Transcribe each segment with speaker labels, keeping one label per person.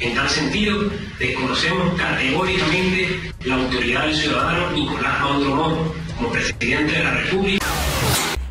Speaker 1: En tal sentido, desconocemos categóricamente la autoridad del ciudadano Nicolás Maduro como presidente de la República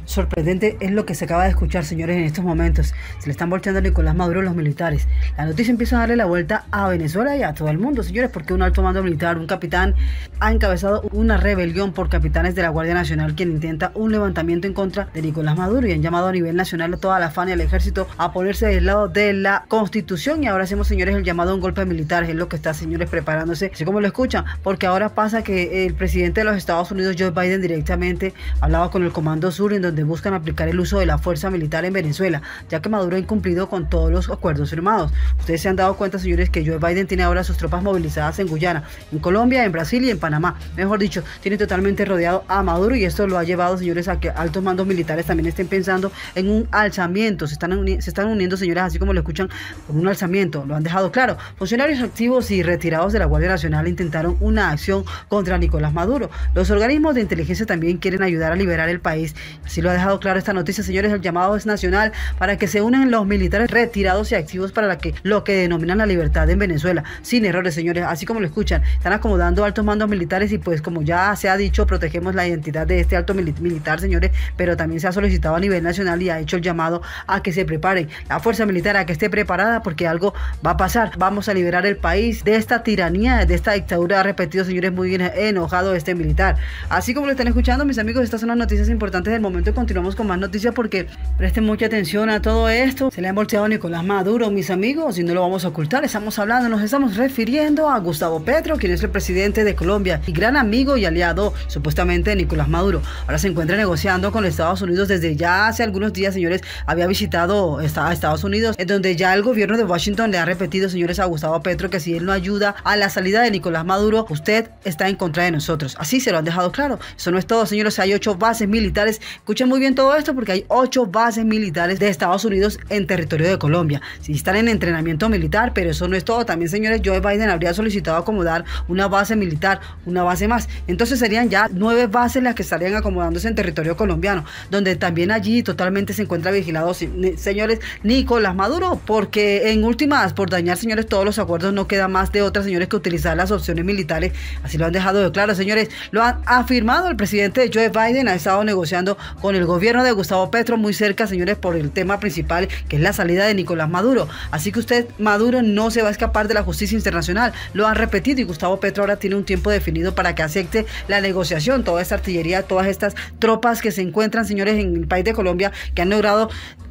Speaker 2: sorprendente es lo que se acaba de escuchar, señores, en estos momentos. Se le están volteando a Nicolás Maduro los militares. La noticia empieza a darle la vuelta a Venezuela y a todo el mundo, señores, porque un alto mando militar, un capitán, ha encabezado una rebelión por capitanes de la Guardia Nacional quien intenta un levantamiento en contra de Nicolás Maduro y han llamado a nivel nacional a toda la FAN y al ejército a ponerse del lado de la constitución y ahora hacemos, señores, el llamado a un golpe militar, es lo que está, señores, preparándose, así como lo escuchan, porque ahora pasa que el presidente de los Estados Unidos, Joe Biden, directamente hablaba con el Comando Sur en donde buscan aplicar el uso de la fuerza militar en Venezuela, ya que Maduro ha incumplido con todos los acuerdos firmados. Ustedes se han dado cuenta, señores, que Joe Biden tiene ahora sus tropas movilizadas en Guyana, en Colombia, en Brasil y en Panamá. Mejor dicho, tiene totalmente rodeado a Maduro y esto lo ha llevado, señores, a que altos mandos militares también estén pensando en un alzamiento. Se están, se están uniendo, señores, así como lo escuchan, con un alzamiento. Lo han dejado claro. Funcionarios activos y retirados de la Guardia Nacional intentaron una acción contra Nicolás Maduro. Los organismos de inteligencia también quieren ayudar a liberar el país. Así lo ha dejado claro esta noticia, señores. El llamado es nacional para que se unan los militares retirados y activos para que, lo que denominan la libertad en Venezuela. Sin errores, señores. Así como lo escuchan, están acomodando altos mandos militares y pues como ya se ha dicho, protegemos la identidad de este alto militar, señores. Pero también se ha solicitado a nivel nacional y ha hecho el llamado a que se preparen la fuerza militar, a que esté preparada porque algo va a pasar. Vamos a liberar el país de esta tiranía, de esta dictadura. Ha repetido, señores, muy bien enojado este militar. Así como lo están escuchando, mis amigos, estas son las noticias importantes del momento. Continuamos con más noticias porque presten mucha atención a todo esto. Se le han volteado a Nicolás Maduro, mis amigos, y no lo vamos a ocultar. Estamos hablando, nos estamos refiriendo a Gustavo Petro, quien es el presidente de Colombia y gran amigo y aliado supuestamente de Nicolás Maduro. Ahora se encuentra negociando con Estados Unidos desde ya hace algunos días, señores. Había visitado a Estados Unidos, en donde ya el gobierno de Washington le ha repetido, señores, a Gustavo Petro que si él no ayuda a la salida de Nicolás Maduro, usted está en contra de nosotros. Así se lo han dejado claro. Eso no es todo, señores. Hay ocho bases militares. Escuchen muy bien todo esto porque hay ocho bases militares de Estados Unidos en territorio de Colombia. Si están en entrenamiento militar, pero eso no es todo. También, señores, Joe Biden habría solicitado acomodar una base militar, una base más. Entonces serían ya nueve bases las que estarían acomodándose en territorio colombiano, donde también allí totalmente se encuentra vigilado, señores, Nicolás Maduro, porque en últimas, por dañar, señores, todos los acuerdos, no queda más de otras, señores, que utilizar las opciones militares. Así lo han dejado de claro, señores. Lo han afirmado el presidente Joe Biden, ha estado negociando con el gobierno de Gustavo Petro muy cerca, señores, por el tema principal, que es la salida de Nicolás Maduro. Así que usted, Maduro, no se va a escapar de la justicia internacional. Lo han repetido y Gustavo Petro ahora tiene un tiempo definido para que acepte la negociación. Toda esta artillería, todas estas tropas que se encuentran, señores, en el país de Colombia, que han logrado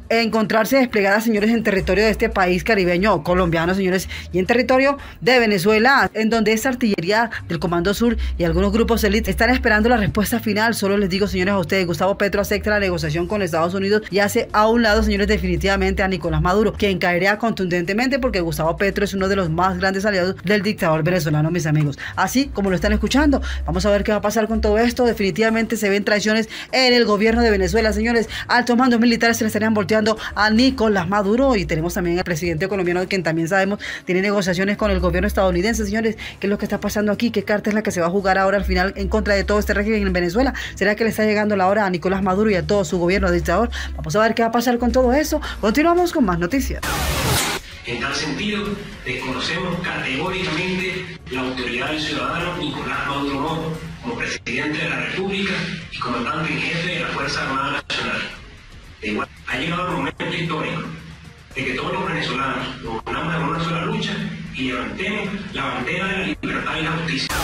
Speaker 2: encontrarse desplegadas, señores, en territorio de este país caribeño colombiano, señores, y en territorio de Venezuela, en donde esta artillería del Comando Sur y algunos grupos élite están esperando la respuesta final. Solo les digo, señores, a ustedes, Gustavo Petro acepta la negociación con Estados Unidos y hace a un lado, señores, definitivamente a Nicolás Maduro, quien caería contundentemente porque Gustavo Petro es uno de los más grandes aliados del dictador venezolano, mis amigos. Así como lo están escuchando, vamos a ver qué va a pasar con todo esto. Definitivamente se ven traiciones en el gobierno de Venezuela, señores. Altos mandos militares se le estarían volteando a Nicolás Maduro y tenemos también al presidente colombiano, quien también sabemos tiene negociaciones con el gobierno estadounidense. Señores, ¿qué es lo que está pasando aquí? ¿Qué carta es la que se va a jugar ahora al final en contra de todo este régimen en Venezuela? ¿Será que le está llegando la hora a Nicolás Maduro y a todo su gobierno dictador? Vamos a ver qué va a pasar con todo eso. Continuamos con más noticias.
Speaker 1: En tal sentido, desconocemos categóricamente la autoridad del ciudadano Nicolás Maduro como presidente de la República y comandante en jefe de la Fuerza Armada ha llegado el momento histórico de que todos los venezolanos nos unamos en una sola lucha y levantemos la bandera de la libertad y la justicia.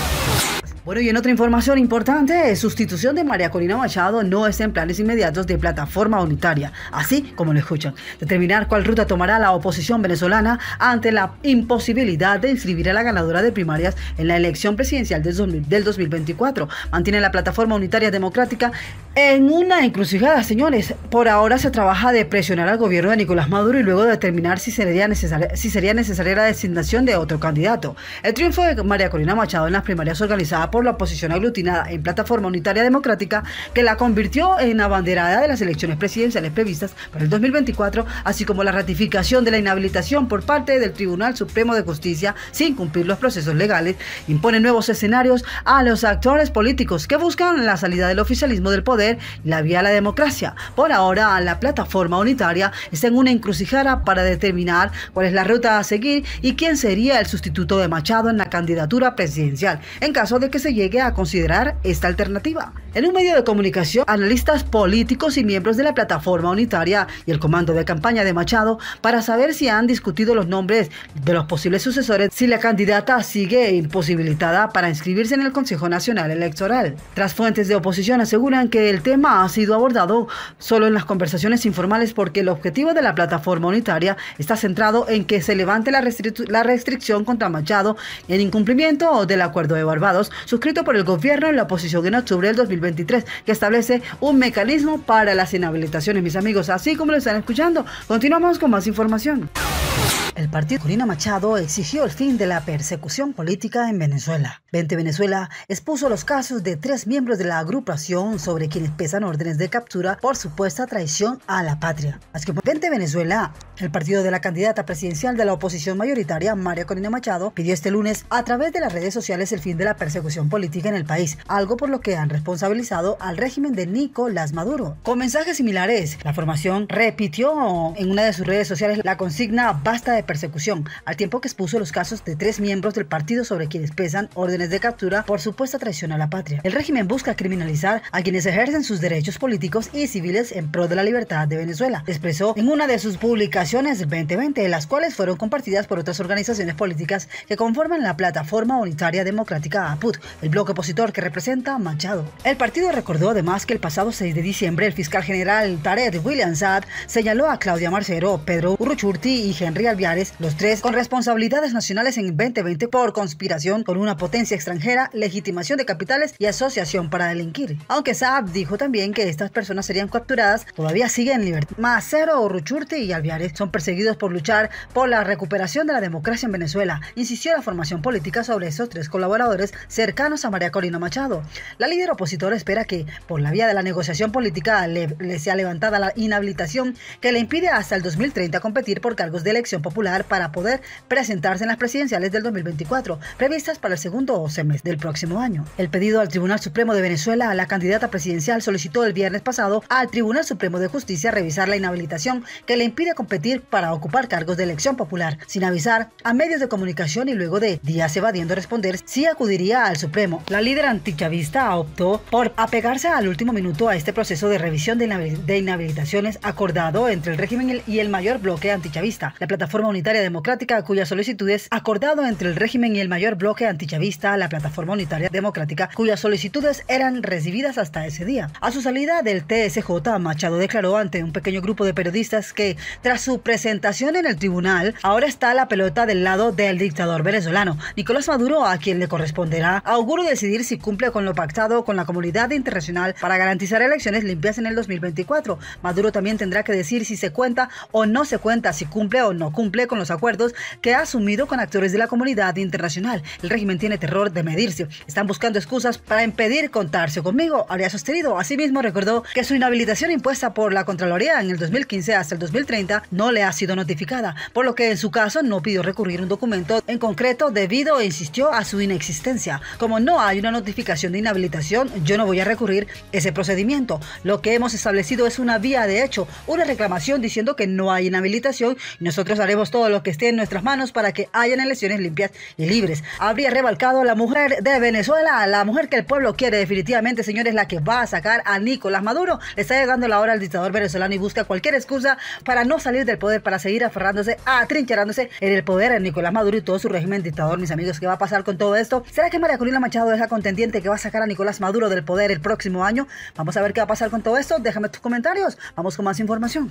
Speaker 2: Bueno, y en otra información importante, sustitución de María Corina Machado no está en planes inmediatos de plataforma unitaria, así como lo escuchan. Determinar cuál ruta tomará la oposición venezolana ante la imposibilidad de inscribir a la ganadora de primarias en la elección presidencial del 2024. Mantiene la plataforma unitaria democrática en una encrucijada, señores. Por ahora se trabaja de presionar al gobierno de Nicolás Maduro y luego determinar si sería necesaria, si sería necesaria la designación de otro candidato. El triunfo de María Corina Machado en las primarias organizadas por la oposición aglutinada en Plataforma Unitaria Democrática, que la convirtió en abanderada de las elecciones presidenciales previstas para el 2024, así como la ratificación de la inhabilitación por parte del Tribunal Supremo de Justicia sin cumplir los procesos legales, impone nuevos escenarios a los actores políticos que buscan la salida del oficialismo del poder y la vía a la democracia. Por ahora, la Plataforma Unitaria está en una encrucijada para determinar cuál es la ruta a seguir y quién sería el sustituto de Machado en la candidatura presidencial, en caso de que se llegue a considerar esta alternativa. En un medio de comunicación, analistas políticos y miembros de la plataforma unitaria y el comando de campaña de Machado para saber si han discutido los nombres de los posibles sucesores si la candidata sigue imposibilitada para inscribirse en el Consejo Nacional Electoral. Tras fuentes de oposición aseguran que el tema ha sido abordado solo en las conversaciones informales porque el objetivo de la plataforma unitaria está centrado en que se levante la, la restricción contra Machado en incumplimiento del acuerdo de Barbados suscrito por el gobierno en la oposición en octubre del 2020 que establece un mecanismo para las inhabilitaciones, mis amigos, así como lo están escuchando. Continuamos con más información. El partido Corina Machado exigió el fin de la persecución política en Venezuela. 20 Venezuela expuso los casos de tres miembros de la agrupación sobre quienes pesan órdenes de captura por supuesta traición a la patria. Así que 20 Venezuela, el partido de la candidata presidencial de la oposición mayoritaria, María Corina Machado, pidió este lunes a través de las redes sociales el fin de la persecución política en el país, algo por lo que han responsabilizado al régimen de Nicolás Maduro. Con mensajes similares, la formación repitió en una de sus redes sociales la consigna basta de persecución, al tiempo que expuso los casos de tres miembros del partido sobre quienes pesan órdenes de captura por supuesta traición a la patria. El régimen busca criminalizar a quienes ejercen sus derechos políticos y civiles en pro de la libertad de Venezuela, expresó en una de sus publicaciones del 2020, las cuales fueron compartidas por otras organizaciones políticas que conforman la Plataforma Unitaria Democrática APUT, el bloque opositor que representa Machado. El partido recordó además que el pasado 6 de diciembre el fiscal general Tarek William Saad señaló a Claudia Marcero, Pedro Urruchurti y Henry Los tres con responsabilidades nacionales en 2020 por conspiración con una potencia extranjera, legitimación de capitales y asociación para delinquir. Aunque Saab dijo también que estas personas serían capturadas, todavía siguen en libertad. Macero, Ruchurti y Alviares son perseguidos por luchar por la recuperación de la democracia en Venezuela, insistió la formación política sobre esos tres colaboradores cercanos a María Corina Machado. La líder opositora espera que, por la vía de la negociación política, le, le sea levantada la inhabilitación que le impide hasta el 2030 competir por cargos de elección popular para poder presentarse en las presidenciales del 2024, previstas para el segundo semestre del próximo año. El pedido al Tribunal Supremo de Venezuela a la candidata presidencial solicitó el viernes pasado al Tribunal Supremo de Justicia revisar la inhabilitación que le impide competir para ocupar cargos de elección popular, sin avisar a medios de comunicación y luego de días evadiendo responder si acudiría al Supremo. La líder antichavista optó por apegarse al último minuto a este proceso de revisión de inhabilitaciones acordado entre el régimen y el mayor bloque antichavista, la plataforma Unitaria Democrática, cuya solicitud es acordado entre el régimen y el mayor bloque antichavista, la Plataforma Unitaria Democrática, cuyas solicitudes eran recibidas hasta ese día. A su salida del TSJ, Machado declaró ante un pequeño grupo de periodistas que, tras su presentación en el tribunal, ahora está la pelota del lado del dictador venezolano, Nicolás Maduro, a quien le corresponderá auguro decidir si cumple con lo pactado con la comunidad internacional para garantizar elecciones limpias en el 2024. Maduro también tendrá que decir si se cuenta o no se cuenta, si cumple o no cumple con los acuerdos que ha asumido con actores de la comunidad internacional. El régimen tiene terror de medirse. Están buscando excusas para impedir contarse conmigo, habría sostenido. Asimismo, recordó que su inhabilitación impuesta por la Contraloría en el 2015 hasta el 2030 no le ha sido notificada, por lo que en su caso no pidió recurrir un documento en concreto debido, insistió, a su inexistencia. Como no hay una notificación de inhabilitación, yo no voy a recurrir ese procedimiento. Lo que hemos establecido es una vía de hecho, una reclamación diciendo que no hay inhabilitación y nosotros haremos todo lo que esté en nuestras manos para que hayan elecciones limpias y libres. Habría rebalcado la mujer de Venezuela, la mujer que el pueblo quiere definitivamente, señores, la que va a sacar a Nicolás Maduro. Le está llegando la hora al dictador venezolano y busca cualquier excusa para no salir del poder, para seguir aferrándose, atrincherándose en el poder a Nicolás Maduro y todo su régimen dictador. Mis amigos, ¿qué va a pasar con todo esto? ¿Será que María Corina Machado es la contendiente que va a sacar a Nicolás Maduro del poder el próximo año? Vamos a ver qué va a pasar con todo esto. Déjame tus comentarios. Vamos con más información.